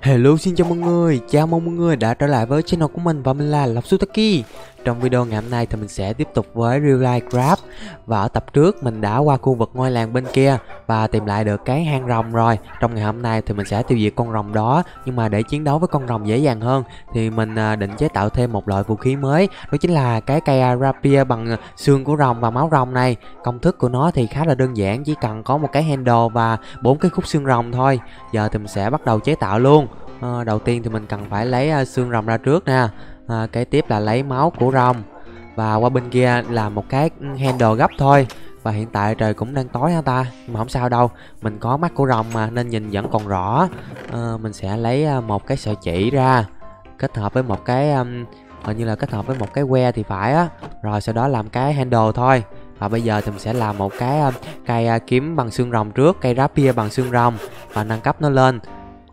Hello xin chào mọi người, chào mừng mọi người đã trở lại với channel của mình và mình là Lộc Sutaki. Trong video ngày hôm nay thì mình sẽ tiếp tục với Real Life Craft Và ở tập trước mình đã qua khu vực ngôi làng bên kia và tìm lại được cái hang rồng rồi. Trong ngày hôm nay thì mình sẽ tiêu diệt con rồng đó. Nhưng mà để chiến đấu với con rồng dễ dàng hơn thì mình à, định chế tạo thêm một loại vũ khí mới. Đó chính là cái cây rapier bằng xương của rồng và máu rồng này. Công thức của nó thì khá là đơn giản, chỉ cần có một cái handle và bốn cái khúc xương rồng thôi. Giờ thì mình sẽ bắt đầu chế tạo luôn à, đầu tiên thì mình cần phải lấy à, xương rồng ra trước nè à, kế tiếp là lấy máu của rồng. Và qua bên kia là một cái handle gấp thôi. Và hiện tại trời cũng đang tối hả ta? Nhưng mà không sao đâu. Mình có mắt của rồng mà nên nhìn vẫn còn rõ. À, mình sẽ lấy à, một cái sợi chỉ ra. Kết hợp với một cái um, hình như là kết hợp với một cái que thì phải á. Rồi sau đó làm cái handle thôi. Và bây giờ thì mình sẽ làm một cái um, cây uh, kiếm bằng xương rồng trước cây rapier bằng xương rồng. Và nâng cấp nó lên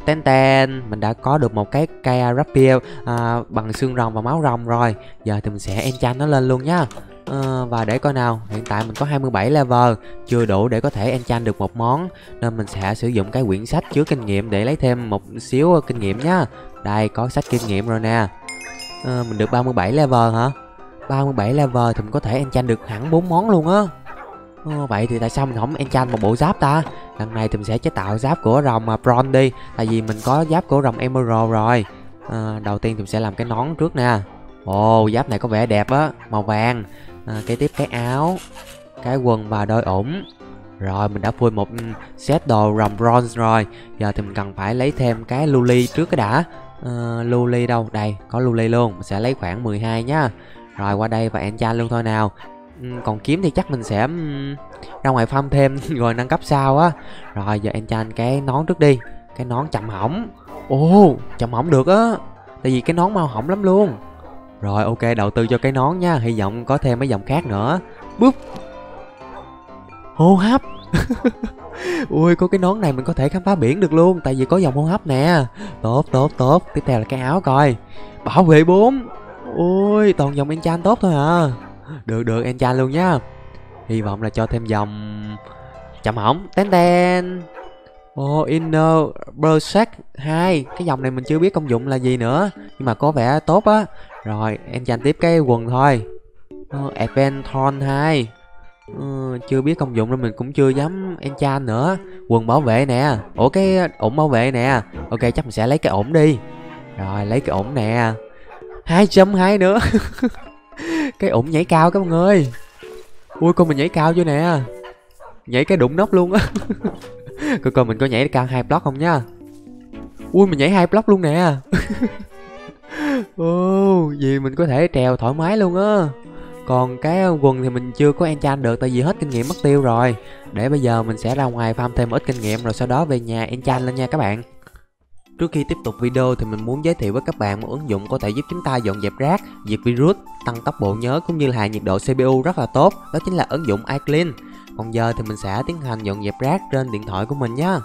ten ten mình đã có được một cái cây rapier à, bằng xương rồng và máu rồng rồi. Giờ thì mình sẽ enchant nó lên luôn nhá. À, và để coi nào hiện tại mình có 27 level chưa đủ để có thể enchant được một món. Nên mình sẽ sử dụng cái quyển sách chứa kinh nghiệm để lấy thêm một xíu kinh nghiệm nhá. Đây có sách kinh nghiệm rồi nè. À, mình được 37 level hả? 37 level thì mình có thể enchant được hẳn 4 món luôn á. Ờ, vậy thì tại sao mình không enchant một bộ giáp ta? Lần này thì mình sẽ chế tạo giáp của rồng mà bronze đi. Tại vì mình có giáp của rồng emerald rồi. À, đầu tiên thì mình sẽ làm cái nón trước nè. Ồ giáp này có vẻ đẹp á màu vàng. À, kế tiếp cái áo cái quần và đôi ủng. Rồi mình đã full một ừ, set đồ rồng bronze rồi. Giờ thì mình cần phải lấy thêm cái luli trước cái đã. À, luli đâu? Đây có luli luôn. Mình sẽ lấy khoảng 12 nhá. Rồi qua đây và enchant luôn thôi nào. Ừ, còn kiếm thì chắc mình sẽ ra ngoài farm thêm rồi nâng cấp sau á. Rồi, giờ anh cho anh cái nón trước đi. Cái nón chậm hỏng. Ồ, chậm hỏng được á. Tại vì cái nón mau hỏng lắm luôn. Rồi, ok, đầu tư cho cái nón nha. Hy vọng có thêm mấy dòng khác nữa. Búp. Hô hấp. Ui, có cái nón này mình có thể khám phá biển được luôn, tại vì có dòng hô hấp nè. Tốt tốt tốt. Tiếp theo là cái áo coi. Bảo vệ bốn. Ui toàn dòng enchant tốt thôi à được được em trai luôn nhá. Hy vọng là cho thêm dòng chậm hỏng. Ten ten. Oh, Inner Berserk 2 Cái dòng này mình chưa biết công dụng là gì nữa Nhưng mà có vẻ tốt á. Rồi, em enchant tiếp cái quần thôi. Uh, Adventon 2 uh, Chưa biết công dụng nên mình cũng chưa dám enchant nữa. Quần bảo vệ nè. Ủa cái ổn bảo vệ nè. Ok chắc mình sẽ lấy cái ổn đi. Rồi, lấy cái ổn nè. 2.2 nữa. cái ủng nhảy cao các bạn ơi ui, con mình nhảy cao chưa nè? Nhảy cái đụng nóc luôn á. Coi coi, mình có nhảy cao hai block không nhá. Ui, mình nhảy hai block luôn nè. Ô gì mình có thể trèo thoải mái luôn á. Còn cái quần thì mình chưa có enchant được, tại vì hết kinh nghiệm mất tiêu rồi. Để bây giờ mình sẽ ra ngoài farm thêm ít kinh nghiệm, rồi sau đó về nhà enchant lên nha các bạn. Trước khi tiếp tục video thì mình muốn giới thiệu với các bạn một ứng dụng có thể giúp chúng ta dọn dẹp rác, diệt virus, tăng tốc bộ nhớ cũng như là hạ nhiệt độ CPU rất là tốt, đó chính là ứng dụng iClean. Còn giờ thì mình sẽ tiến hành dọn dẹp rác trên điện thoại của mình nhé.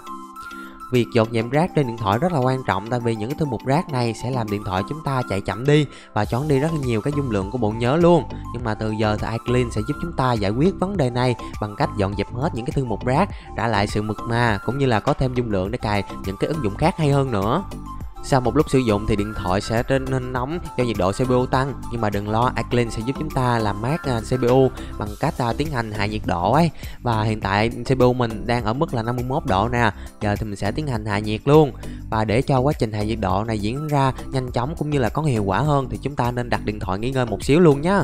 Việc dọn dẹp rác trên điện thoại rất là quan trọng tại vì những thư mục rác này sẽ làm điện thoại chúng ta chạy chậm đi và chọn đi rất là nhiều cái dung lượng của bộ nhớ luôn. Nhưng mà từ giờ thì iClean sẽ giúp chúng ta giải quyết vấn đề này bằng cách dọn dẹp hết những cái thư mục rác, trả lại sự mực mà cũng như là có thêm dung lượng để cài những cái ứng dụng khác hay hơn nữa. Sau một lúc sử dụng thì điện thoại sẽ trở nên nóng do nhiệt độ CPU tăng. Nhưng mà đừng lo, iClean sẽ giúp chúng ta làm mát à, CPU bằng cách à, tiến hành hạ nhiệt độ ấy. Và hiện tại CPU mình đang ở mức là 51 độ nè. Giờ thì mình sẽ tiến hành hạ nhiệt luôn. Và để cho quá trình hạ nhiệt độ này diễn ra nhanh chóng cũng như là có hiệu quả hơn Thì chúng ta nên đặt điện thoại nghỉ ngơi một xíu luôn nhé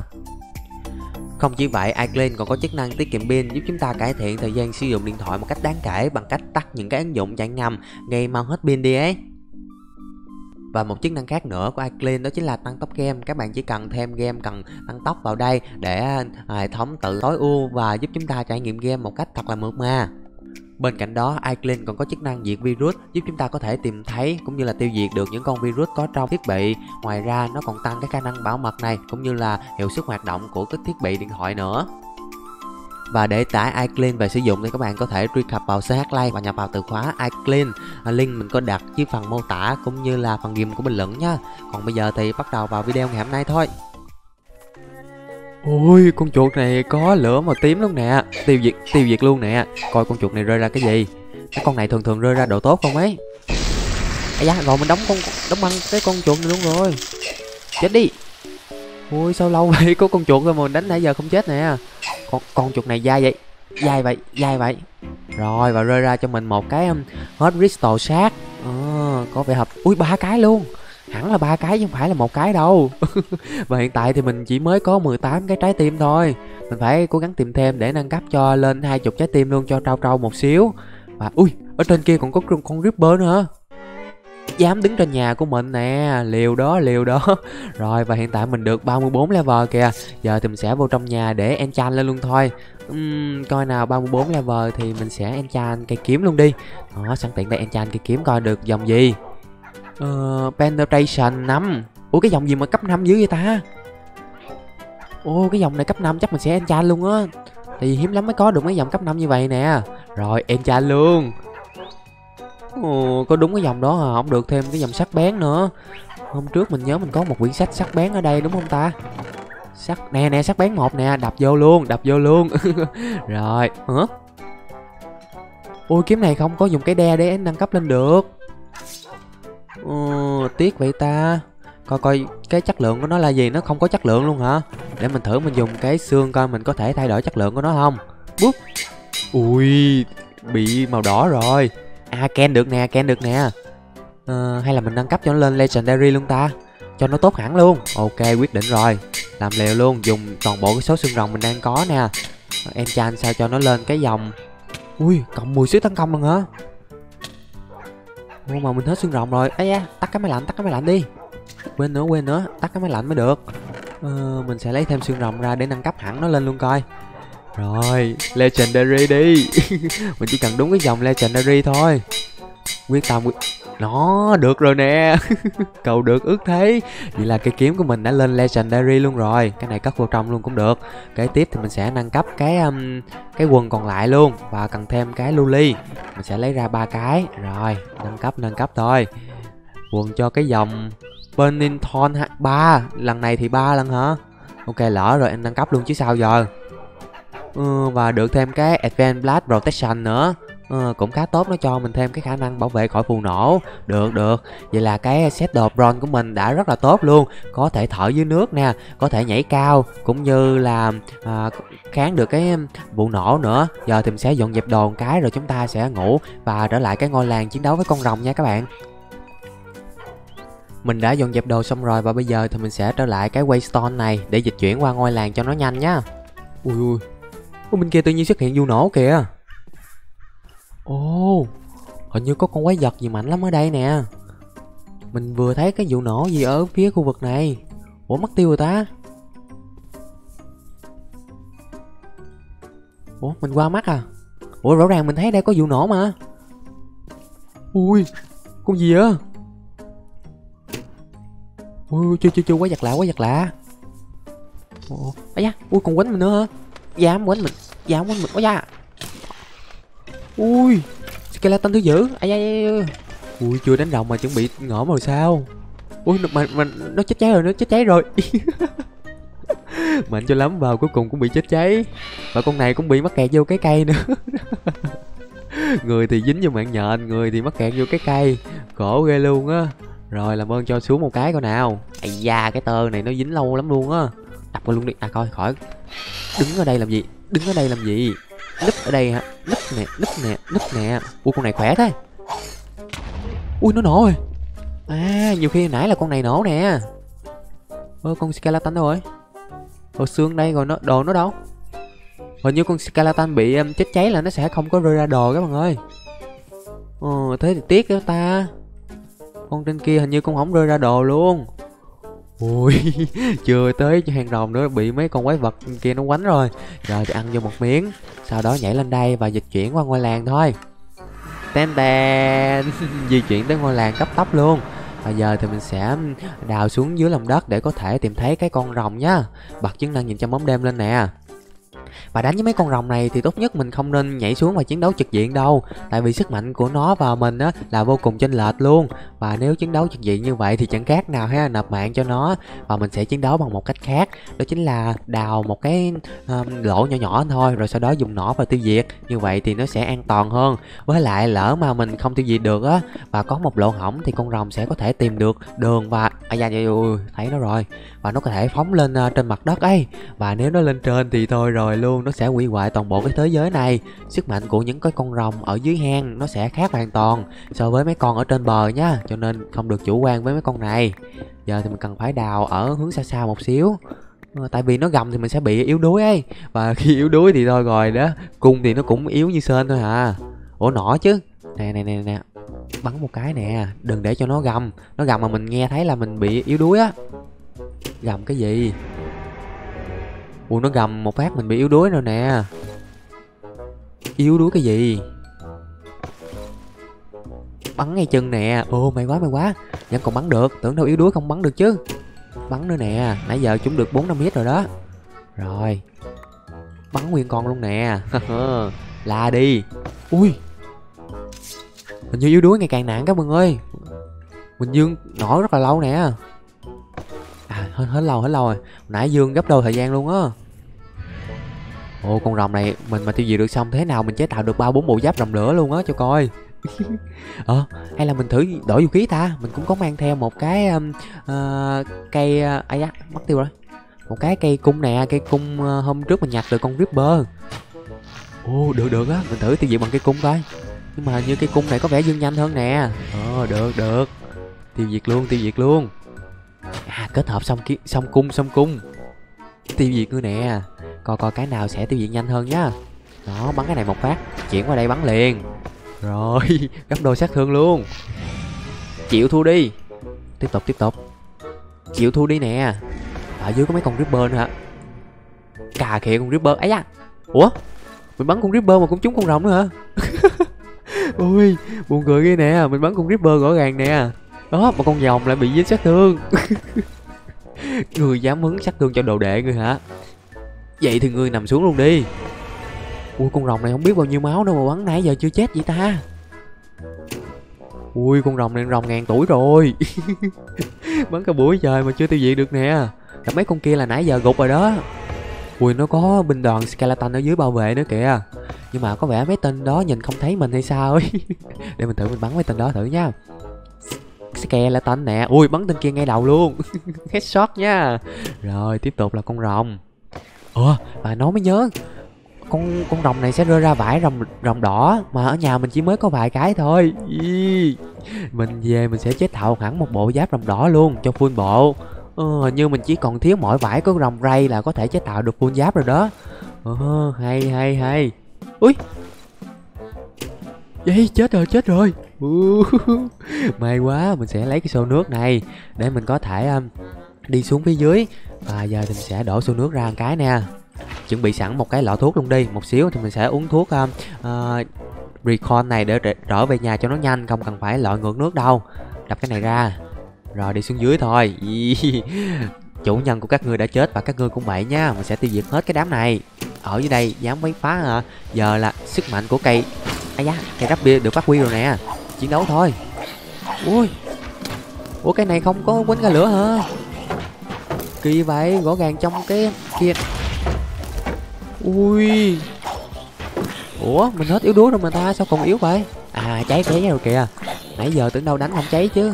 không chỉ vậy, iClean còn có chức năng tiết kiệm pin giúp chúng ta cải thiện thời gian sử dụng điện thoại một cách đáng kể bằng cách tắt những cái ứng dụng chạy ngầm gây mau hết pin đi ấy. Và một chức năng khác nữa của iClean đó chính là tăng tốc game Các bạn chỉ cần thêm game cần tăng tốc vào đây để à, hệ thống tự tối ưu và giúp chúng ta trải nghiệm game một cách thật là mượt mà Bên cạnh đó, iClean còn có chức năng diệt virus giúp chúng ta có thể tìm thấy cũng như là tiêu diệt được những con virus có trong thiết bị. Ngoài ra, nó còn tăng cái khả năng bảo mật này cũng như là hiệu suất hoạt động của các thiết bị điện thoại nữa. Và để tải iClean về sử dụng thì các bạn có thể truy cập vào CH Lite và nhập vào từ khóa iClean. À, link mình có đặt dưới phần mô tả cũng như là phần ghim của bình luận nha. Còn bây giờ thì bắt đầu vào video ngày hôm nay thôi. Ôi, con chuột này có lửa màu tím luôn nè. Tiêu diệt tiêu diệt luôn nè. Coi con chuột này rơi ra cái gì. Cái con này thường thường rơi ra độ tốt không ấy. à da rồi mình đóng con đóng băng cái con chuột này luôn rồi chết đi ui sao lâu vậy? Có con chuột rồi mà mình đánh nãy giờ không chết nè. Con con chuột này dai vậy. Dai vậy dai vậy. Rồi và rơi ra cho mình một cái um, hết crystal sát. À, có vẻ hợp ui ba cái luôn. Hẳn là ba cái chứ không phải là một cái đâu. Và hiện tại thì mình chỉ mới có 18 cái trái tim thôi. Mình phải cố gắng tìm thêm để nâng cấp cho lên hai chục trái tim luôn cho trâu trâu một xíu. Và ui ở trên kia còn có con, con ripper nữa dám đứng trên nhà của mình nè. Liều đó liều đó. Rồi và hiện tại mình được 34 level kìa. Giờ thì mình sẽ vô trong nhà để enchant lên luôn thôi. Uhm, coi nào 34 level thì mình sẽ enchant cây kiếm luôn đi. Đó sẵn tiện đây enchant cây kiếm coi được dòng gì. Uh, penetration 5 ủa cái dòng gì mà cấp 5 dữ vậy ta? Ô cái dòng này cấp 5 chắc mình sẽ enchant luôn á. Thì hiếm lắm mới có được mấy dòng cấp 5 như vậy nè. Rồi enchant luôn. Ồ, có đúng cái dòng đó à không được thêm cái dòng sắc bén nữa. Hôm trước mình nhớ mình có một quyển sách sắc bén ở đây đúng không ta? Sắc nè nè sắc bén một nè đập vô luôn đập vô luôn. Rồi hả? Ôi kiếm này không có dùng cái đe để nâng cấp lên được. Ồ, tiếc vậy ta. Coi coi cái chất lượng của nó là gì? Nó không có chất lượng luôn hả? Để mình thử mình dùng cái xương coi mình có thể thay đổi chất lượng của nó không. Búp. Ui bị màu đỏ rồi à ken được nè ken được nè. À, hay là mình nâng cấp cho nó lên legendary luôn ta? Cho nó tốt hẳn luôn. Ok quyết định rồi. Làm liều luôn dùng toàn bộ cái số xương rồng mình đang có nè. Em chan sao cho nó lên cái dòng? Ui cộng 10 sức tấn công luôn hả? Ô mà mình hết xương rồng rồi. Ấy da tắt cái máy lạnh tắt cái máy lạnh đi. Quên nữa quên nữa. Tắt cái máy lạnh mới được. Ờ, mình sẽ lấy thêm xương rồng ra để nâng cấp hẳn nó lên luôn coi rồi legendary đi. Mình chỉ cần đúng cái dòng legendary thôi. Quyết tâm quyết... nó được rồi nè. Cầu được ước thế vậy là cây kiếm của mình đã lên legendary luôn rồi. Cái này cất vô trong luôn cũng được. Kế tiếp thì mình sẽ nâng cấp cái um, cái quần còn lại luôn và cần thêm cái luli mình sẽ lấy ra ba cái. Rồi nâng cấp nâng cấp thôi. Quần cho cái dòng Pennington 3 lần này thì ba lần hả? Ok lỡ rồi em nâng cấp luôn chứ sao giờ? Ừ, và được thêm cái Advanced Blast Protection nữa. Ừ, cũng khá tốt nó cho mình thêm cái khả năng bảo vệ khỏi phù nổ. Được được. Vậy là cái set đồ bronze của mình đã rất là tốt luôn. Có thể thở dưới nước nè có thể nhảy cao cũng như là à, kháng được cái vụ nổ nữa. Giờ thì mình sẽ dọn dẹp đồ một cái rồi chúng ta sẽ ngủ và trở lại cái ngôi làng chiến đấu với con rồng nha các bạn. Mình đã dọn dẹp đồ xong rồi và bây giờ thì mình sẽ trở lại cái waystone này để dịch chuyển qua ngôi làng cho nó nhanh nhá ui ui. Ủa, bên kia tự nhiên xuất hiện vụ nổ kìa. Ồ, Hình như có con quái vật gì mạnh lắm ở đây nè. Mình vừa thấy cái vụ nổ gì ở phía khu vực này. Ủa, mất tiêu rồi ta. Ủa, mình qua mắt à? Ủa, rõ ràng mình thấy đây có vụ nổ mà. Ui, Con gì á Ui, chưa chưa chưa, quái vật lạ, quái vật lạ. Ủa, ấy da, Ui, còn quánh mình nữa hả? Dám quánh mình dám quánh mình ôi da. Ui skeleton thứ dữ. Ai ai ui chưa đánh rồng mà chuẩn bị ngõ rồi sao? Ui mà, mà nó chết cháy rồi nó chết cháy rồi. Mạnh cho lắm vào cuối cùng cũng bị chết cháy. Và con này cũng bị mắc kẹt vô cái cây nữa. Người thì dính vô mạng nhện người thì mắc kẹt vô cái cây. Khổ ghê luôn á. Rồi làm ơn cho xuống một cái coi nào. Ây da cái tơ này nó dính lâu lắm luôn á. Đập qua luôn đi. À coi khỏi đứng ở đây làm gì? Đứng ở đây làm gì? Nấp ở đây hả? Nấp nè nấp nè nấp nè. Ui con này khỏe thế. Ui nó nổ rồi. À nhiều khi nãy là con này nổ nè. Ơ con skeleton đâu rồi? Hồi xương đây rồi nó đồ nó đâu? Hình như con skeleton bị um, chết cháy là nó sẽ không có rơi ra đồ các bạn ơi. Ờ thế thì tiếc đó ta. Con trên kia hình như con không rơi ra đồ luôn ui, chưa tới hang rồng nữa, bị mấy con quái vật kia nó quánh rồi. Rồi thì ăn vô một miếng, sau đó nhảy lên đây và dịch chuyển qua ngôi làng thôi. Ten ten. Di chuyển tới ngôi làng cấp tốc luôn. Bây giờ thì mình sẽ đào xuống dưới lòng đất để có thể tìm thấy cái con rồng nhá. Bật chức năng nhìn trong bóng đêm lên nè và đánh với mấy con rồng này thì tốt nhất mình không nên nhảy xuống và chiến đấu trực diện đâu. Tại vì sức mạnh của nó và mình á là vô cùng chênh lệch luôn. Và nếu chiến đấu trực diện như vậy thì chẳng khác nào ha nạp mạng cho nó. Và mình sẽ chiến đấu bằng một cách khác. Đó chính là đào một cái um, lỗ nhỏ nhỏ thôi rồi sau đó dùng nỏ và tiêu diệt. Như vậy thì nó sẽ an toàn hơn. Với lại lỡ mà mình không tiêu diệt được á và có một lỗ hỏng thì con rồng sẽ có thể tìm được đường và à da dạ, dạ, dạ thấy nó rồi và nó có thể phóng lên uh, trên mặt đất ấy. Và nếu nó lên trên thì thôi rồi luôn nó sẽ hủy hoại toàn bộ cái thế giới này. Sức mạnh của những cái con rồng ở dưới hang nó sẽ khác hoàn toàn so với mấy con ở trên bờ nhá cho nên không được chủ quan với mấy con này. Giờ thì mình cần phải đào ở hướng xa xa một xíu. Ờ, tại vì nó gầm thì mình sẽ bị yếu đuối ấy. Và khi yếu đuối thì thôi rồi đó cung thì nó cũng yếu như sên thôi à. Ủa nỏ chứ. Nè nè nè nè. Bắn một cái nè đừng để cho nó gầm. Nó gầm mà mình nghe thấy là mình bị yếu đuối á gầm cái gì? Ủa, nó gầm một phát mình bị yếu đuối rồi nè. Yếu đuối cái gì? Bắn ngay chân nè. Ô may quá may quá. Vẫn còn bắn được. Tưởng đâu yếu đuối không bắn được chứ. Bắn nữa nè. Nãy giờ chúng được bốn năm hit rồi đó. Rồi. Bắn nguyên con luôn nè. La đi. Ui. Hình như yếu đuối ngày càng nặng các bạn ơi. Mình dương nổi rất là lâu nè hết, hết lâu hết lâu rồi. Nãy dương gấp đôi thời gian luôn á. Ồ con rồng này mình mà tiêu diệt được xong thế nào mình chế tạo được ba bốn bộ giáp rồng lửa luôn á cho coi. Ờ hay là mình thử đổi vũ khí ta. Mình cũng có mang theo một cái um, uh, cây uh, ai á mất tiêu rồi. Một cái cây cung nè cây cung uh, hôm trước mình nhặt được con ripper ồ được được á. Mình thử tiêu diệt bằng cây cung coi. Nhưng mà như cây cung này có vẻ dương nhanh hơn nè. Ờ được được. Tiêu diệt luôn tiêu diệt luôn à kết hợp xong kiếm xong cung xong cung. Tiêu diệt ngươi nè. Coi coi cái nào sẽ tiêu diệt nhanh hơn nhá. Đó, bắn cái này một phát. Chuyển qua đây bắn liền. Rồi, gấp đôi sát thương luôn. Chịu thua đi. Tiếp tục tiếp tục. Chịu thua đi nè. Ở dưới có mấy con ripper nữa hả? Cà khịa con ripper ấy à ủa? Mình bắn con ripper mà cũng trúng con rồng nữa hả? Ui buồn cười ghê nè. Mình bắn con ripper rõ ràng nè đó, mà con dòng lại bị dính sát thương. Người dám hứng sát thương cho đồ đệ người hả? Vậy thì người nằm xuống luôn đi. Ui, con rồng này không biết bao nhiêu máu đâu mà bắn nãy giờ chưa chết vậy ta? Ui, con rồng này rồng ngàn tuổi rồi. Bắn cả buổi trời mà chưa tiêu diệt được nè. Cả mấy con kia là nãy giờ gục rồi đó. Ui, nó có binh đoàn skeleton ở dưới bảo vệ nữa kìa. Nhưng mà có vẻ mấy tên đó nhìn không thấy mình hay sao ấy. Để mình thử mình bắn mấy tên đó thử nha skeleton nè. Ui bắn tên kia ngay đầu luôn. Headshot nha. Rồi tiếp tục là con rồng. Ủa bà nói mới nhớ. Con con rồng này sẽ rơi ra vải rồng rồng đỏ mà ở nhà mình chỉ mới có vài cái thôi. Ý. mình về mình sẽ chế tạo hẳn một bộ giáp rồng đỏ luôn cho full bộ. Ờ, như mình chỉ còn thiếu mỗi vải có rồng ray là có thể chế tạo được full giáp rồi đó. Ờ, hay hay hay. Ui Vậy chết rồi chết rồi. May quá mình sẽ lấy cái xô nước này Để mình có thể um, đi xuống phía dưới. Và giờ thì mình sẽ đổ xô nước ra một cái nè. Chuẩn bị sẵn một cái lọ thuốc luôn đi. Một xíu thì mình sẽ uống thuốc um, uh, recon này để trở về nhà cho nó nhanh không cần phải lội ngược nước đâu. Đập cái này ra. Rồi đi xuống dưới thôi. Chủ nhân của các ngươi đã chết và các ngươi cũng vậy nha. Mình sẽ tiêu diệt hết cái đám này. Ở dưới đây dám quấy phá à giờ là sức mạnh của cây. Ai da cây rắp bia được phát huy rồi nè chiến đấu thôi. Ui. Ủa cái này không có quýnh ra lửa hả? Kỳ vậy rõ ràng trong cái kia. Ui. Ủa mình hết yếu đuối rồi mà ta sao còn yếu vậy? À cháy cháy rồi kìa. Nãy giờ tưởng đâu đánh không cháy chứ.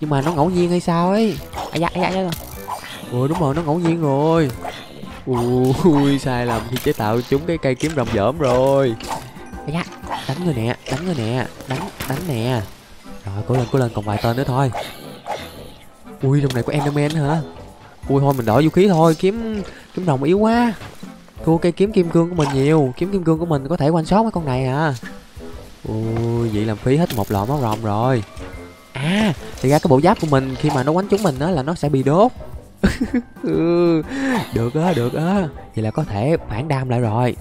Nhưng mà nó ngẫu nhiên hay sao ấy? Ai da ai da ai da ủa đúng rồi nó ngẫu nhiên rồi. Ui sai lầm khi chế tạo chúng cái cây kiếm rồng dởm rồi. Ai da đánh người nè đánh người nè đánh đánh nè. Rồi cố lên cố lên còn vài tên nữa thôi. Ui trong này có enderman hả? Ui thôi mình đổi vũ khí thôi kiếm kiếm rồng yếu quá. Thua cây kiếm kim cương của mình nhiều kiếm kim cương của mình có thể quanh sót mấy con này à. Ui vậy làm phí hết một lọ máu rồng rồi. À thì ra cái bộ giáp của mình khi mà nó quánh chúng mình á là nó sẽ bị đốt. Ừ, được á được á. Vậy là có thể phản đam lại rồi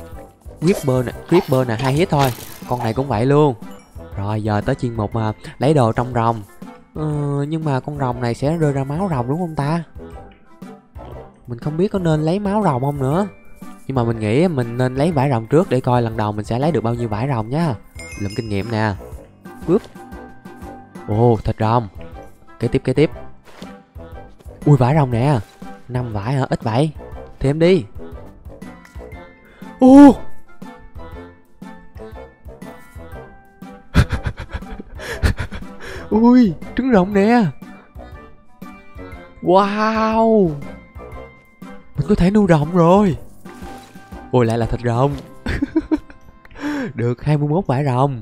creeper nè creeper nè hai hit thôi. Con này cũng vậy luôn. Rồi giờ tới chuyên mục mà lấy đồ trong rồng. Ừ, nhưng mà con rồng này sẽ rơi ra máu rồng đúng không ta? Mình không biết có nên lấy máu rồng không nữa. Nhưng mà mình nghĩ mình nên lấy vải rồng trước để coi lần đầu mình sẽ lấy được bao nhiêu vải rồng nhá. Lượm kinh nghiệm nè. Úp. ồ thịt rồng. Kế tiếp kế tiếp. Ui vải rồng nè. Năm vải hả? Ít vậy. Thêm đi. Ô! Ui trứng rồng nè. Wow. Mình có thể nuôi rồng rồi. Ôi lại là thịt rồng. Được 21 vải rồng.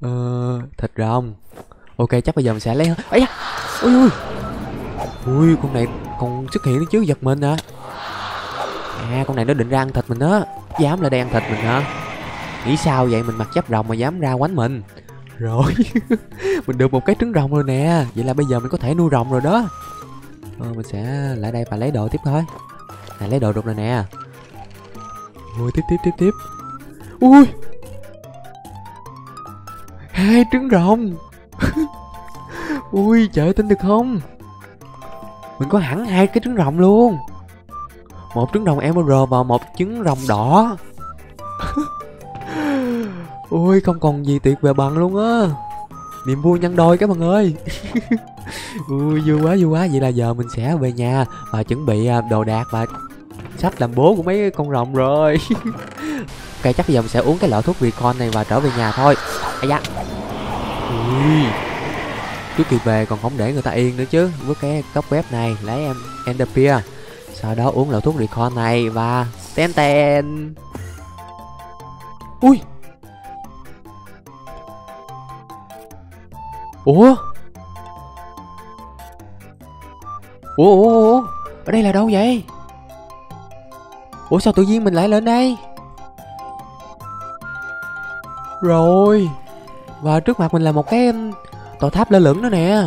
Ờ thịt rồng. Ok chắc bây giờ mình sẽ lấy ấy da. Ui ui. Ui con này còn xuất hiện nữa chứ giật mình à à con này nó định ra ăn thịt mình đó, dám lại đây ăn thịt mình hả? Nghĩ sao vậy? Mình mặc giáp rồng mà dám ra quánh mình rồi. Mình được một cái trứng rồng rồi nè. Vậy là bây giờ mình có thể nuôi rồng rồi đó. Ờ, mình sẽ lại đây và lấy đồ tiếp thôi. Này lấy đồ được rồi nè. Ui tiếp tiếp tiếp tiếp. Ui. Hai trứng rồng. Ui trời tin được không? Mình có hẳn hai cái trứng rồng luôn. Một trứng rồng emerald và một trứng rồng đỏ. ui không còn gì tuyệt vời bằng luôn á. Niềm vui nhân đôi các bạn ơi. Ui, vui quá vui quá. Vậy là giờ mình sẽ về nhà và chuẩn bị à, đồ đạc và sắp làm bố của mấy con rồng rồi. Ok, chắc bây giờ mình sẽ uống cái lọ thuốc recon này và trở về nhà thôi. Ây da. Ui. Trước khi về còn không để người ta yên nữa chứ. Với cái cốc web này, lấy em enderpear sau đó uống lọ thuốc recon này và ten ten ui. Ủa? Ủa ủa ủa ở đây là đâu vậy? Ủa, sao tự nhiên mình lại lên đây? Rồi, và trước mặt mình là một cái tòa tháp lơ lửng đó nè.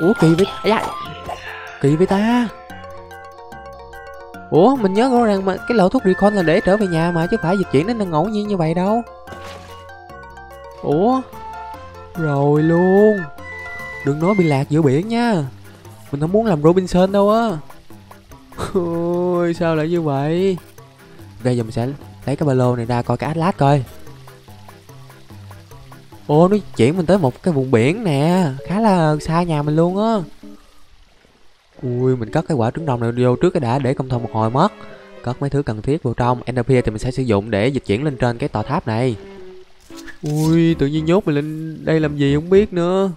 Ủa, kỳ vậy? Da. kỳ vậy ta? Ủa, mình nhớ rõ ràng mà, cái lọ thuốc recon là để trở về nhà mà, chứ phải dịch chuyển đến ngẫu nhiên như vậy đâu. Ủa? Rồi luôn. Đừng nói bị lạc giữa biển nha. Mình không muốn làm robinson đâu á. Ôi, sao lại như vậy? Ok giờ mình sẽ lấy cái ba lô này ra coi cái atlas coi. Ô, nó chuyển mình tới một cái vùng biển nè. Khá là xa nhà mình luôn á. Ui, mình cất cái quả trứng đồng này vô trước cái đã để công thông một hồi mất. Cất mấy thứ cần thiết vào trong Enderpear thì mình sẽ sử dụng để dịch chuyển lên trên cái tòa tháp này. Ui tự nhiên nhốt mình lên đây làm gì không biết nữa.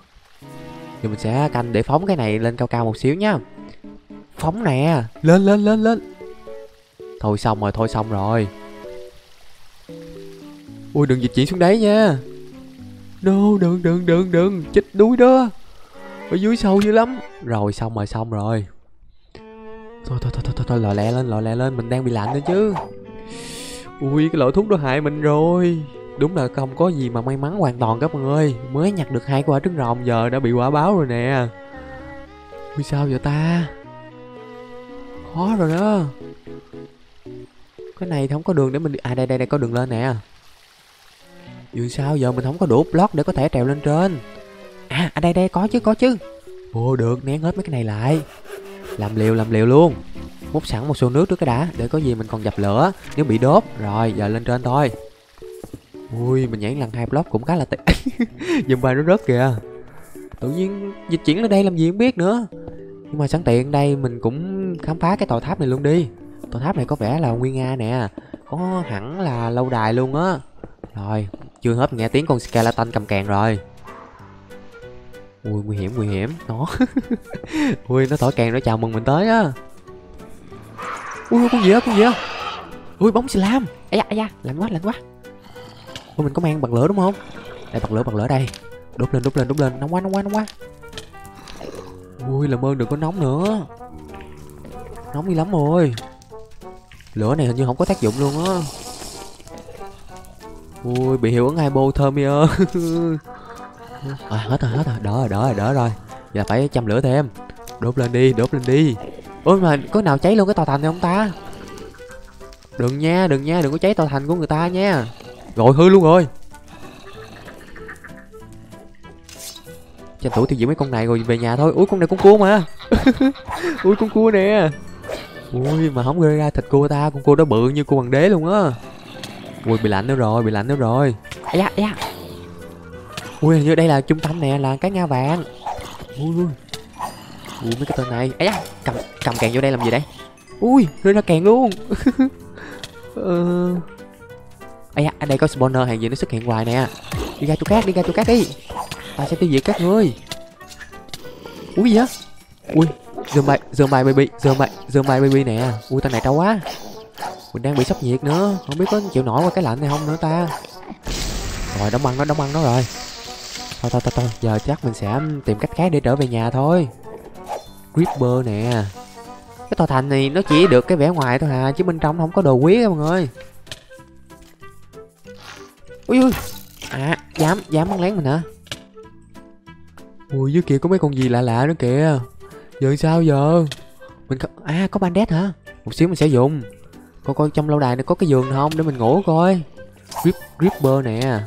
Giờ mình sẽ canh để phóng cái này lên cao cao một xíu nha Phóng nè. Lên lên lên lên. Thôi xong rồi thôi xong rồi. Ui đừng dịch chuyển xuống đấy nha. No đừng đừng đừng đừng. Chết đuối đó. Ở dưới sâu dữ lắm. Rồi xong rồi xong rồi. Thôi thôi thôi thôi thôi, thôi lò lẹ lên lò lẹ lên. Mình đang bị lạnh nữa chứ. Ui cái loại thuốc đó hại mình rồi Đúng là không có gì mà may mắn hoàn toàn các bạn ơi. Mới nhặt được hai quả trứng rồng giờ đã bị quả báo rồi nè. Vì sao vậy ta? Khó rồi đó. Cái này không có đường để mình đi À đây đây đây có đường lên nè. Dù sao giờ mình không có đủ block để có thể trèo lên trên? À, ở đây đây có chứ có chứ. Ồ được nén hết mấy cái này lại. Làm liều làm liều luôn. Múc sẵn một xô nước trước cái đã Để có gì mình còn dập lửa. Nếu bị đốt Rồi giờ lên trên thôi. Ui, mình nhảy lần hai block cũng khá là tệ Dùm bài nó rớt kìa. Tự nhiên dịch chuyển lên đây làm gì không biết nữa. Nhưng mà sẵn tiện đây mình cũng khám phá cái tòa tháp này luôn đi. Tòa tháp này có vẻ là nguyên Nga nè. Có hẳn là lâu đài luôn á. Rồi, chưa hết nghe tiếng con skeleton cầm càng rồi. Ui, nguy hiểm nguy hiểm. Nó. Ui, nó thổi càng nó chào mừng mình tới á. Ui, con gì á, con gì á? Ui, bóng slam Ây da ây da, lạnh quá lạnh quá. Ủa mình có mang bật lửa đúng không? Đây, bật lửa bật lửa đây. Đốt lên đốt lên đốt lên. Nóng quá nóng quá nóng quá. Ui, làm ơn đừng có nóng nữa. Nóng đi lắm rồi. Lửa này hình như không có tác dụng luôn á. Ui, bị hiệu ứng hypothermia. À hết rồi hết rồi. Đỡ rồi đỡ rồi đỡ rồi. Giờ phải châm lửa thêm. Đốt lên đi, đốt lên đi. Ôi mà có nào cháy luôn cái tòa thành này không ta? Đừng nha đừng nha, đừng có cháy tòa thành của người ta nha rồi hư luôn rồi. Tranh thủ tiêu diệt mấy con này rồi về nhà thôi. Ui con này con cua mà. Ui con cua nè. Ui mà không rơi ra thịt cua ta. Con cua đó bự như cua hoàng đế luôn á. Ui bị lạnh nữa rồi bị lạnh nữa rồi. Ấy da da. Ui hình như đây là trung tâm nè là cái nga vàng. Ui ui. Ui mấy cái tên này. Ấy da cầm cầm kèn vô đây làm gì đây? Ui rơi ra kèn luôn. Ờ ấy da ở đây có spawner hàng gì nó xuất hiện hoài nè. Đi ra chỗ khác, đi ra chỗ khác đi. Ta sẽ tiêu diệt các ngươi. Ui gì á ui, giờ mày giờ mày baby giờ mày giờ mày baby nè. Ui tên này trâu quá. Mình đang bị sốc nhiệt nữa. Không biết có chịu nổi qua cái lạnh này không nữa ta. Rồi, đóng băng nó, đóng băng nó rồi. Thôi thôi thôi thôi. Giờ chắc mình sẽ tìm cách khác để trở về nhà thôi. Creeper nè. Cái tòa thành này nó chỉ được cái vẻ ngoài thôi hà chứ bên trong không có đồ quý đâu mọi người ui ui. À dám dám bắn lén mình hả? Ui dưới kia có mấy con gì lạ lạ nữa kìa. Giờ sao giờ? Mình có... à có bandit hả? Một xíu mình sẽ dùng. Coi coi trong lâu đài này có cái giường không? Để mình ngủ coi. Grip, Gripper nè.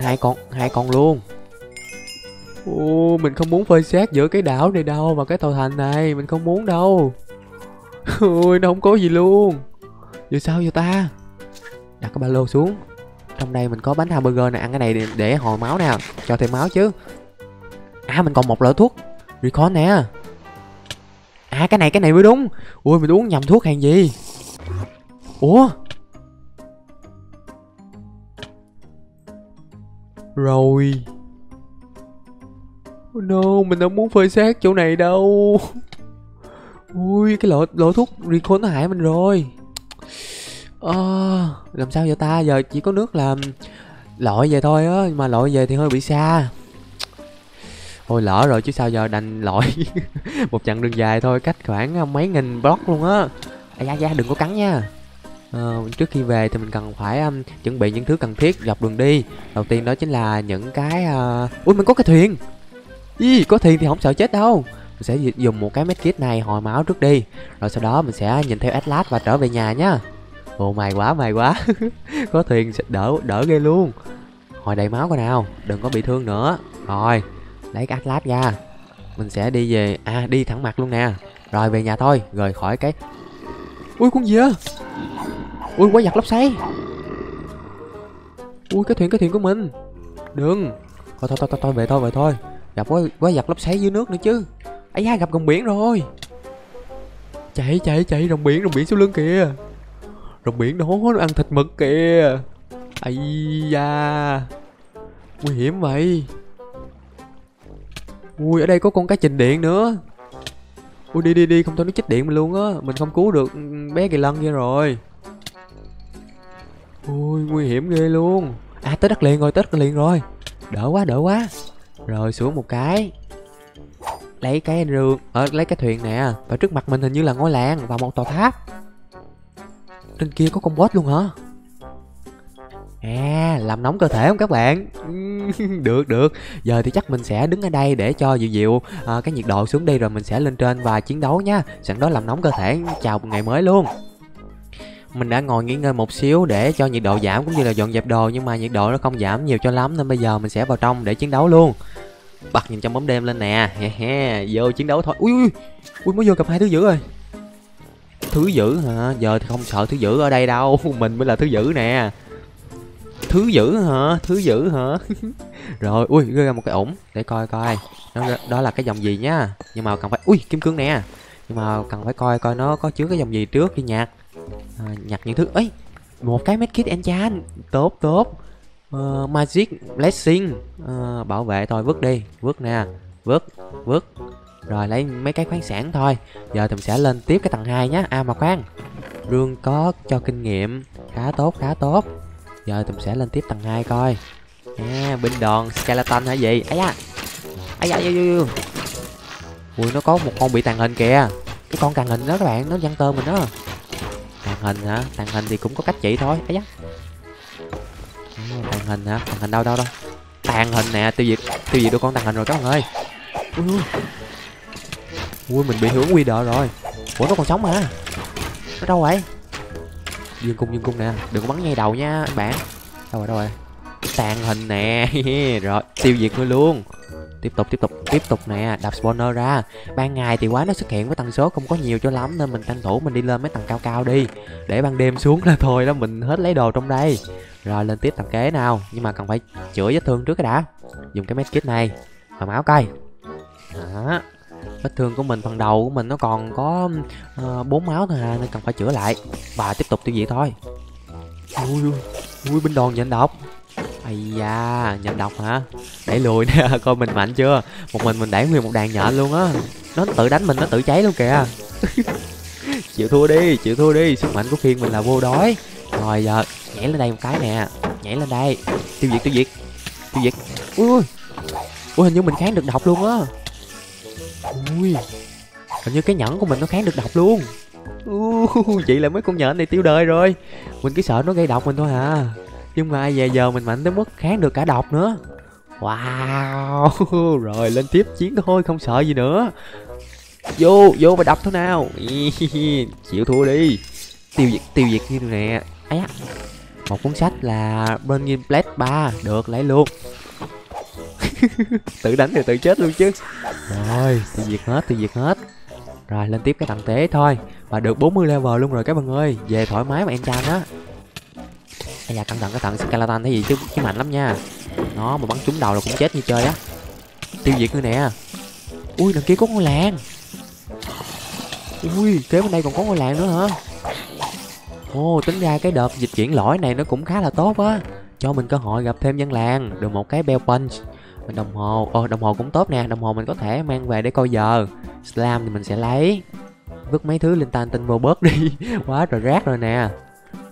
Hai con hai con luôn. Ô, mình không muốn phơi xác giữa cái đảo này đâu và cái tòa thành này. Mình không muốn đâu. Ôi nó không có gì luôn. Giờ sao giờ ta? Đặt cái ba lô xuống trong đây mình có bánh hamburger này ăn cái này để, để hồi máu nè cho thêm máu chứ. À mình còn một loại thuốc. Recall nè. À cái này cái này mới đúng. Ui mình uống nhầm thuốc hàng gì? Ủa? Rồi. Oh no mình không muốn phơi xác chỗ này đâu. Ui cái lọ lọ thuốc recall nó hại mình rồi ờ, làm sao vậy ta? Giờ chỉ có nước là lội về thôi á mà lội về thì hơi bị xa. Thôi lỡ rồi chứ sao giờ đành lội. Một chặng đường dài thôi cách khoảng mấy nghìn block luôn á. À, da da đừng có cắn nha. À, trước khi về thì mình cần phải um, chuẩn bị những thứ cần thiết dọc đường đi. Đầu tiên đó chính là những cái uh... ui mình có cái thuyền. Ý, có thuyền thì không sợ chết đâu. Mình sẽ dùng một cái medkit này hồi máu trước đi. Rồi sau đó mình sẽ nhìn theo atlas và trở về nhà nhá ồ mày quá mày quá. Có thuyền sẽ đỡ đỡ ghê luôn. Hồi đầy máu coi nào đừng có bị thương nữa. Rồi lấy cái atlas ra. Mình sẽ đi về à đi thẳng mặt luôn nè. Rồi về nhà thôi rời khỏi cái ui con gì á ui quá giặt lốc xoáy. Ui cái thuyền cái thuyền của mình. Đừng. Thôi thôi thôi thôi, thôi về thôi về thôi. Gặp quá, quá giặt lốc xoáy dưới nước nữa chứ. Ấy da gặp rồng biển rồi. Chạy chạy chạy rồng biển rồng biển xuống lưng kìa rồng biển đó nó ăn thịt mực kìa. Ây da. Nguy hiểm vậy. Ui, ở đây có con cá trình điện nữa. Ui, đi đi đi, không thôi nó chích điện mình luôn á. Mình không cứu được bé kỳ lân kia rồi. Ui, nguy hiểm ghê luôn. À tới đất liền rồi, tới đất liền rồi. Đỡ quá đỡ quá. Rồi, xuống một cái. Lấy cái rương ở ờ, lấy cái thuyền nè. Và trước mặt mình hình như là ngôi làng và một tòa tháp trên kia có con boss luôn hả À, làm nóng cơ thể không các bạn? được, được. Giờ thì chắc mình sẽ đứng ở đây để cho dịu dịu à, cái nhiệt độ xuống đi rồi mình sẽ lên trên và chiến đấu nha. Sẵn đó làm nóng cơ thể chào một ngày mới luôn. Mình đã ngồi nghỉ ngơi một xíu để cho nhiệt độ giảm cũng như là dọn dẹp đồ nhưng mà nhiệt độ nó không giảm nhiều cho lắm nên bây giờ mình sẽ vào trong để chiến đấu luôn. Bật nhìn trong bóng đêm lên nè. He he, vô chiến đấu thôi. Ui ui. Ui mới vô gặp hai thứ dữ rồi. Thứ dữ hả? Giờ thì không sợ thứ dữ ở đây đâu. Mình mới là thứ dữ nè. Thứ dữ hả? Thứ dữ hả? Rồi ui rơi ra một cái ủng để coi coi. Đó, đó là cái dòng gì nhá? Nhưng mà cần phải ui kim cương nè. Nhưng mà cần phải coi coi nó có chứa cái dòng gì trước đi nhặt à, nhặt những thứ ấy một cái medkit enchant tốt tốt. Uh, magic blessing. Uh, bảo vệ thôi vứt đi vứt nè vứt vứt rồi lấy mấy cái khoáng sản thôi. Giờ thì mình sẽ lên tiếp cái tầng 2 nhé. à mà khoan rương có cho kinh nghiệm. Khá tốt khá tốt. Giờ tụi sẽ lên tiếp tầng 2 coi. À, binh đoàn skeleton hả gì ấy da. Ấy da ui nó có một con bị tàn hình kìa. Cái con tàn hình đó các bạn nó văng tơ mình đó. Tàn hình hả? Tàn hình thì cũng có cách chỉ thôi. Ấy da. Tàn hình hả? Tàn hình đâu đâu đâu? Tàn hình nè tiêu diệt tiêu diệt được con tàn hình rồi các bạn ơi. Ui ui ui, mình bị hướng quy đỡ rồi. Ủa, nó còn sống hả? nó đâu vậy? Dương cung dương cung nè. Đừng có bắn ngay đầu nha, anh bạn. Đâu rồi đâu rồi? Tàn hình nè. Rồi, tiêu diệt nó luôn. Tiếp tục tiếp tục tiếp tục nè. Đập spawner ra. Ban ngày thì quá nó xuất hiện với tần số không có nhiều cho lắm nên mình tranh thủ mình đi lên mấy tầng cao cao đi. Để ban đêm xuống là thôi đó, mình hết lấy đồ trong đây. Rồi, lên tiếp tầng kế nào. Nhưng mà cần phải chữa vết thương trước cái đã. Dùng cái medkit này. Hồi máu coi. Đó vết thương của mình phần đầu của mình nó còn có bốn bốn máu thôi à nên cần phải chữa lại và tiếp tục tiêu diệt thôi. Ui ui, ui binh đoàn nhện độc. Ây da nhện độc hả? Đẩy lùi nè coi mình mạnh chưa? Một mình mình đẩy nguyên một đàn nhện luôn á. Nó tự đánh mình nó tự cháy luôn kìa. Chịu thua đi chịu thua đi. Sức mạnh của phiên mình là vô đói. Rồi giờ nhảy lên đây một cái nè. Nhảy lên đây. Tiêu diệt tiêu diệt tiêu diệt. Ui ui ui hình như mình kháng được độc luôn á ui. Hình như cái nhẫn của mình nó kháng được độc luôn. Uh, vậy là mấy con nhện này tiêu đời rồi. Mình cứ sợ nó gây độc mình thôi à. Nhưng mà về giờ mình mạnh tới mức kháng được cả độc nữa. Wow rồi lên tiếp chiến thôi không sợ gì nữa. Vô vô mà đập thôi nào. Chịu thua đi. Tiêu diệt tiêu diệt như nè. Ấy một cuốn sách là Burning Blade 3 được lấy luôn. tự đánh thì tự chết luôn chứ. Rồi tiêu diệt hết tiêu diệt hết. Rồi, lên tiếp cái tầng tế thôi. Và được 40 level luôn rồi các bạn ơi. Về thoải mái mà em chan á. Bây giờ cẩn thận cái thằng skeleton thấy gì? Chứ chứ mạnh lắm nha. Nó mà bắn trúng đầu là cũng chết như chơi á. Tiêu diệt người nè. Ui, đằng kia có ngôi làng. Ui kế bên đây còn có ngôi làng nữa hả? Ồ, tính ra cái đợt dịch chuyển lõi này nó cũng khá là tốt á. Cho mình cơ hội gặp thêm dân làng. Được một cái bell punch đồng hồ ồ đồng hồ cũng tốt nè đồng hồ mình có thể mang về để coi giờ. Slam thì mình sẽ lấy vứt mấy thứ linh tan tinh vô bớt đi. Quá rồi rác rồi nè.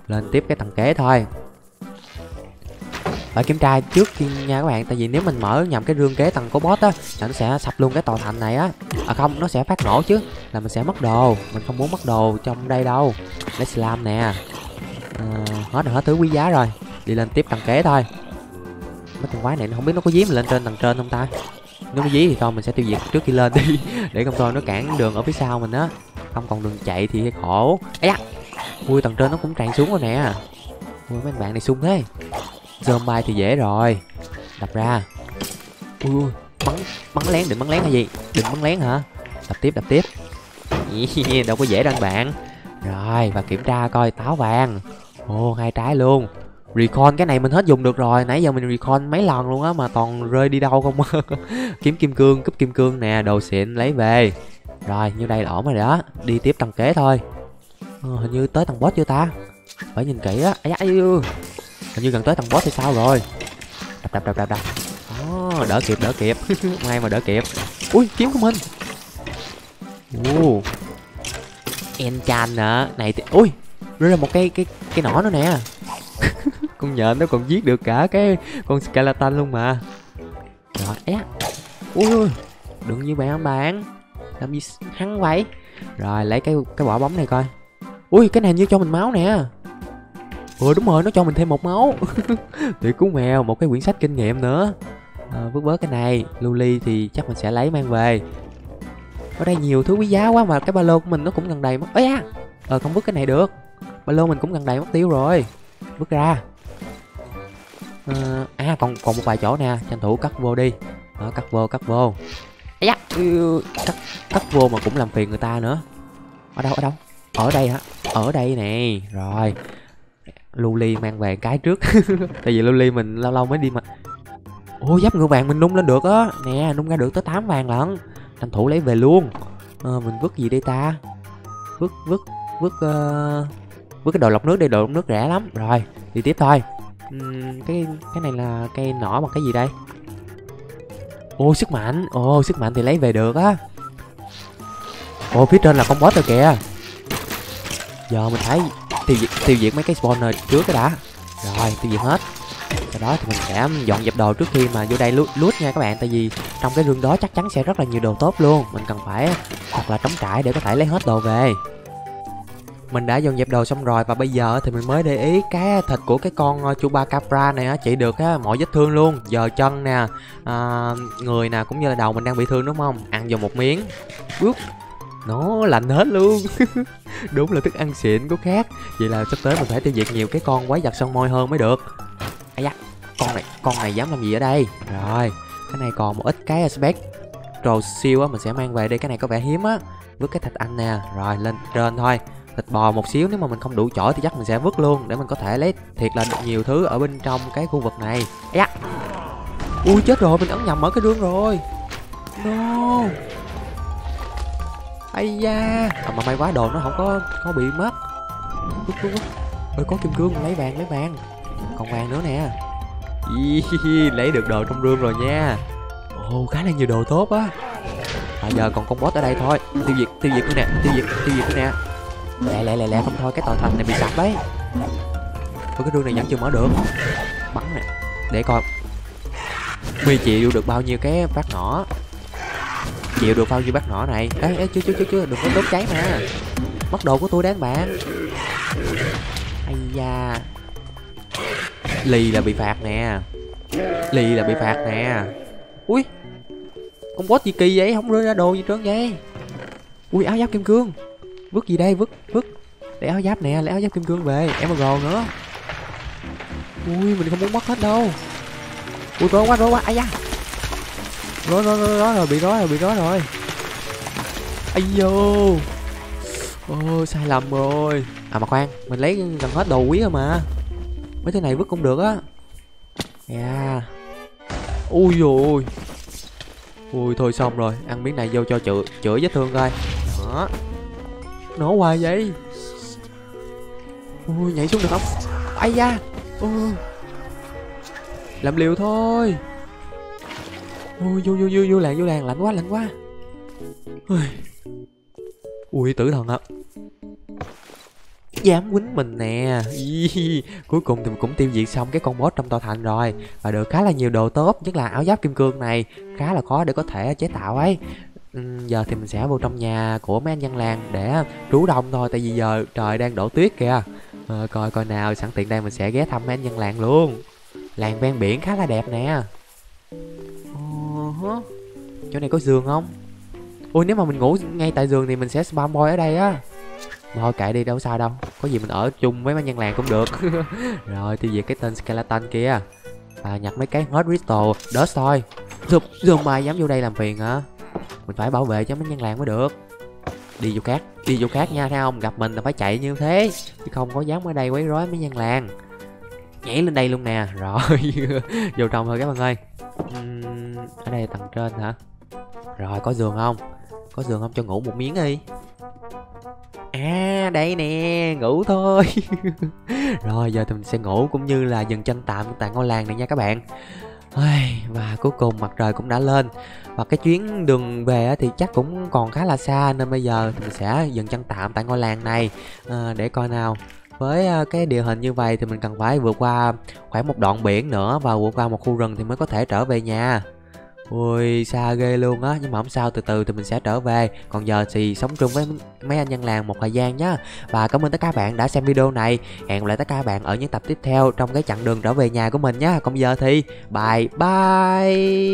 Lên tiếp cái tầng kế thôi. Phải kiểm tra trước khi nha các bạn tại vì nếu mình mở nhầm cái rương kế tầng của boss á là nó sẽ sập luôn cái tòa thành này á. À không nó sẽ phát nổ chứ là mình sẽ mất đồ. Mình không muốn mất đồ trong đây đâu. Lấy slam nè. À, hết rồi hết thứ quý giá rồi. Đi lên tiếp tầng kế thôi mấy con quái này nó không biết nó có dí mình lên trên tầng trên không ta? Nếu nó dí thì thôi, mình sẽ tiêu diệt trước khi lên đi, để không thôi nó cản đường ở phía sau mình á. Không, còn đường chạy thì khổ. Ấy da! Ui, tầng trên nó cũng tràn xuống rồi nè. Ui, mấy bạn này sung thế. Zombie thì dễ rồi. Đập ra. Ui ui, bắn bắn lén, định bắn lén hay gì? Định bắn lén hả? Đập tiếp đập tiếp. Đâu có dễ đâu anh bạn. Rồi, và kiểm tra coi, táo vàng. Ô hai trái luôn recon cái này mình hết dùng được rồi. Nãy giờ mình recon mấy lần luôn á mà toàn rơi đi đâu không? Kiếm kim cương cúp kim cương nè đồ xịn lấy về. Rồi như đây là ổn rồi đó. Đi tiếp tầng kế thôi. Ờ, hình như tới tầng boss chưa ta? Phải nhìn kỹ á. Ấy hình như gần tới tầng boss thì sao rồi? Đập đập đập đập đập. Oh, đỡ kịp đỡ kịp. May mà đỡ kịp. Ui kiếm của mình. Uh. enchan nè này thì ui rơi ra một cái cái cái nỏ nữa nè. con nhện nó còn giết được cả cái con skeleton luôn mà. Trời é ui đừng như bạn bạn. Làm gì hắn vậy? Rồi lấy cái cái quả bóng này coi. Ui cái này như cho mình máu nè. Ừ đúng rồi nó cho mình thêm một máu. Tuyệt cú mèo một cái quyển sách kinh nghiệm nữa. À, vứt bớt cái này. Luli thì chắc mình sẽ lấy mang về. Ở đây nhiều thứ quý giá quá mà cái ba lô của mình nó cũng gần đầy mất. Ấy à ờ không vứt cái này được. Ba lô mình cũng gần đầy mất tiêu rồi. Vứt ra à, à còn còn một vài chỗ nè tranh thủ cắt vô đi. Đó, cắt vô cắt vô. Ấy da cắt cắt vô mà cũng làm phiền người ta nữa. Ở đâu ở đâu? Ở đây hả? Ở đây nè. Rồi. Luli mang về cái trước. Tại vì Luli mình lâu lâu mới đi mà. Ô giáp ngựa vàng mình nung lên được á. Nè nung ra được tới 8 vàng lận. Tranh thủ lấy về luôn. À, Mình vứt gì đây ta? Vứt vứt vứt uh, Vứt cái đồ lọc nước đây đồ lọc nước rẻ lắm. Rồi đi tiếp thôi uhm, Cái cái này là cây nỏ bằng cái gì đây? Ô sức mạnh. Ô sức mạnh thì lấy về được á. Ô phía trên là con boss rồi kìa. Giờ mình thấy tiêu diệt tiêu diệt mấy cái spawner trước cái đã. Rồi tiêu diệt hết. Sau đó thì mình sẽ dọn dẹp đồ trước khi mà vô đây lút lút nha các bạn. Tại vì trong cái rương đó chắc chắn sẽ rất là nhiều đồ tốt luôn. Mình cần phải thật là trống trải để có thể lấy hết đồ về mình đã dọn dẹp đồ xong rồi và bây giờ thì mình mới để ý cái thịt của cái con ờ, chupacabra này á chỉ được á mọi vết thương luôn. Giờ chân nè à, người nè cũng như là đầu mình đang bị thương đúng không? Ăn vào một miếng. Úp, nó lạnh hết luôn. Đúng là thức ăn xịn có khác. Vậy là sắp tới mình phải tiêu diệt nhiều cái con quái vật son môi hơn mới được. Ấy da con này con này dám làm gì ở đây? Rồi cái này còn một ít cái aspect trồ siêu á mình sẽ mang về đây cái này có vẻ hiếm á vứt cái thạch anh nè. Rồi lên trên thôi thịt bò một xíu nếu mà mình không đủ chỗ thì chắc mình sẽ vứt luôn để mình có thể lấy thiệt là nhiều thứ ở bên trong cái khu vực này. Da. ui chết rồi mình ấn nhầm ở cái rương rồi. No. Ây da. À, mà may quá đồ nó không có có bị mất. Ơi có kim cương lấy vàng lấy vàng. Còn vàng nữa nè. Ý, lấy được đồ trong rương rồi nha. Ồ khá là nhiều đồ tốt á. À, giờ còn con boss ở đây thôi. Tiêu diệt tiêu diệt nữa nè tiêu diệt tiêu diệt nữa nè lẹ lẹ lẹ lẹ, không thôi, cái tòa thành này bị sập đấy. Ủa cái rương này vẫn chưa mở được. Bắn nè. Để coi. Mi chịu được bao nhiêu cái phát nỏ? Chịu được bao nhiêu bát nỏ này? Ê ê, chưa chưa chưa chưa. Đừng có đốt cháy mà. Mất đồ của tôi đáng bạn. Ây da. Lì là bị phạt nè. Lì là bị phạt nè. Ui. Con boss gì kỳ vậy? Không rơi ra đồ gì trơn vậy. Ui, áo giáp kim cương vứt gì đây? Vứt vứt. Lấy áo giáp nè, lấy áo giáp kim cương về. Em gồ nữa. Ui, mình không muốn mất hết đâu. Ui, rối quá rối quá. Ai da. Rối rối rối rối rồi, bị rối rồi, bị rối rồi. Ai vô ô sai lầm rồi. À mà khoan, mình lấy gần hết đồ quý rồi mà. Mấy thứ này vứt cũng được á. Yeah ui rồi ui, thôi xong rồi. Ăn miếng này vô cho chữa chữa vết thương coi. Đó nổ hoài vậy? Ui nhảy xuống được không? Ai da! Ui làm liều thôi. Ui vô vô vô vô làng vô làng. Lạnh quá lạnh quá. Ui, ui tử thần ạ. Dám quýnh mình nè. Cuối cùng thì mình cũng tiêu diệt xong cái con boss trong tòa thành rồi. Và được khá là nhiều đồ tốt nhất là áo giáp kim cương này. Khá là khó để có thể chế tạo ấy ừ, giờ thì mình sẽ vô trong nhà của mấy anh dân làng để trú đông thôi tại vì giờ trời đang đổ tuyết kìa. À, coi coi nào sẵn tiện đây mình sẽ ghé thăm mấy anh dân làng luôn. Làng ven biển khá là đẹp nè. Uh-huh. chỗ này có giường không? Ui nếu mà mình ngủ ngay tại giường thì mình sẽ spam boy ở đây á. Thôi kệ đi đâu sao đâu. Có gì mình ở chung với mấy nhân làng cũng được. Rồi tiêu diệt cái tên skeleton kia. Và nhặt mấy cái hết crystal dust thôi. Dùm, dùm ai dám vô đây làm phiền hả mình phải bảo vệ cho mấy nhân làng mới được. Đi vô khác đi vô khác nha thấy không? Gặp mình là phải chạy như thế chứ không có dám ở đây quấy rối mấy nhân làng. Nhảy lên đây luôn nè. Rồi vô trong thôi các bạn ơi. Uhm, ở đây là tầng trên hả? Rồi có giường không? Có giường không? Cho ngủ một miếng đi. À đây nè ngủ thôi. Rồi giờ thì mình sẽ ngủ cũng như là dừng chân tạm tại ngôi làng này nha các bạn. Và cuối cùng mặt trời cũng đã lên. Và cái chuyến đường về thì chắc cũng còn khá là xa Nên bây giờ thì mình sẽ dừng chân tạm tại ngôi làng này. À, Để coi nào. Với ờ, cái địa hình như vậy thì mình cần phải vượt qua khoảng một đoạn biển nữa và vượt qua một khu rừng thì mới có thể trở về nhà. Ui, xa ghê luôn á, Nhưng mà không sao, từ từ thì mình sẽ trở về. Còn giờ thì sống chung với mấy anh nhân làng một thời gian nhá. Và cảm ơn tất cả các bạn đã xem video này. Hẹn gặp lại tất cả các bạn ở những tập tiếp theo Trong cái chặng đường trở về nhà của mình nhá. Còn giờ thì, bye bye.